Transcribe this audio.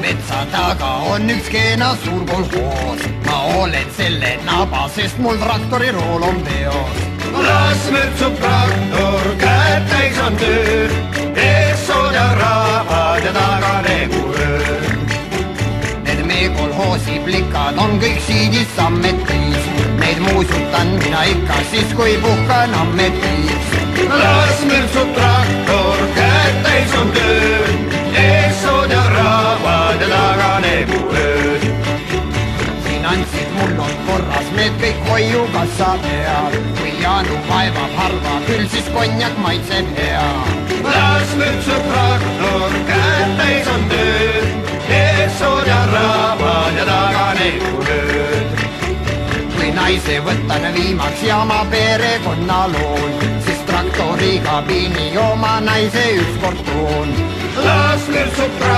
metsa taga on üks keena suur kolhoos. ma olen selle naba, sest mul traktori rool on peos. las mürtsub traktor, käed täis on töö, ees sooja rahvad ja taga neeguöö. Need meie kolhoosi plikad on kõik siidis ammetis, neid muusutan mina ikka siis, kui puhkan ammetis. las mürtsub traktor, finantsid mul on korras, need kõik hoiukassa peal. kui Jaanu vaevab harva, küll siis konjak maitseb hea. las mürtsub traktor, käed täis on töö, ees sooja rahvad ja taga neeguöö. kui naise võtan viimaks ja ma perekonna loon, siis traktori kabiini oma naise ükskord toon. las mürtsub traktor.